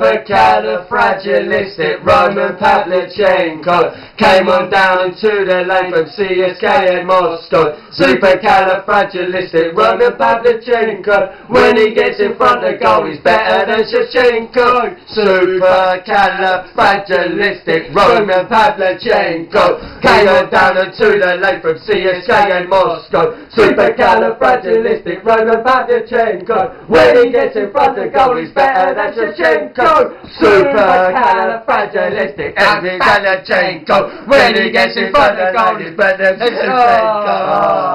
Supercalifragilistic Roman Pavlyuchenko came on down to the lane from CSKA and Moscow. Supercalifragilistic Roman Pavlyuchenko when he gets in front of goal he's better than Shevchenko. Supercalifragilistic Roman Pavlyuchenko came on down to the lane from CSKA and Moscow. Supercalifragilistic Roman Pavlyuchenko when he gets in front of goal he's better than Shevchenko. Supercalifragilistic Pavlyuchenko when he gets in front of goal he's better than oh. Shevchenko.